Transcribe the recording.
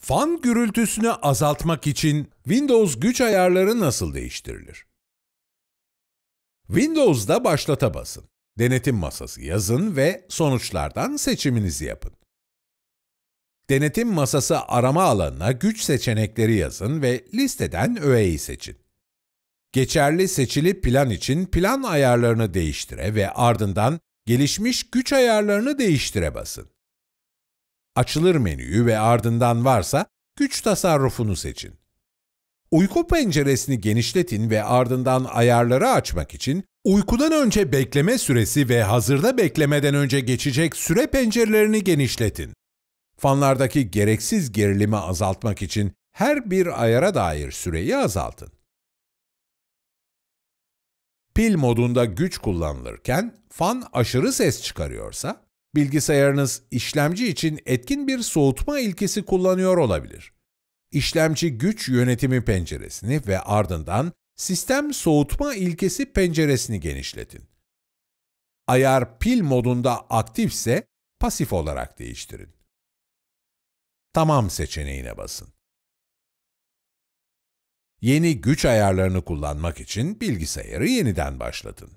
Fan gürültüsünü azaltmak için Windows güç ayarları nasıl değiştirilir? Windows'da başlata basın. Denetim masası yazın ve sonuçlardan seçiminizi yapın. Denetim masası arama alanına güç seçenekleri yazın ve listeden öğeyi seçin. Geçerli seçili plan için plan ayarlarını değiştire ve ardından gelişmiş güç ayarlarını değiştire basın. Açılır menüyü ve ardından varsa güç tasarrufunu seçin. Uyku penceresini genişletin ve ardından ayarları açmak için uykudan önce bekleme süresi ve hazırda beklemeden önce geçecek süre pencerelerini genişletin. Fanlardaki gereksiz gerilimi azaltmak için her bir ayara dair süreyi azaltın. Pil modunda güç kullanılırken fan aşırı ses çıkarıyorsa, bilgisayarınız işlemci için etkin bir soğutma ilkesi kullanıyor olabilir. İşlemci güç yönetimi penceresini ve ardından sistem soğutma ilkesi penceresini genişletin. Ayar pil modunda aktifse pasif olarak değiştirin. Tamam seçeneğine basın. Yeni güç ayarlarını kullanmak için bilgisayarı yeniden başlatın.